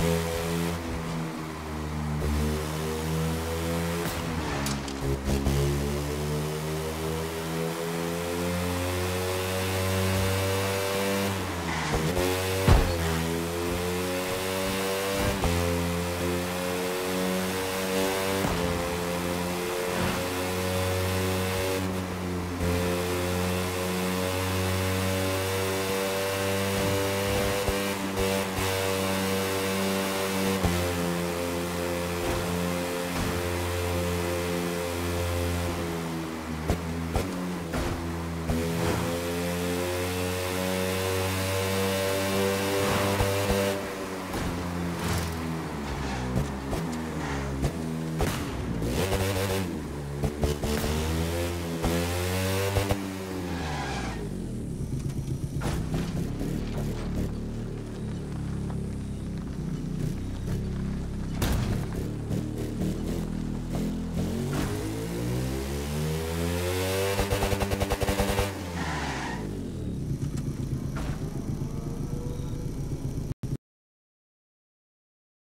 Bye.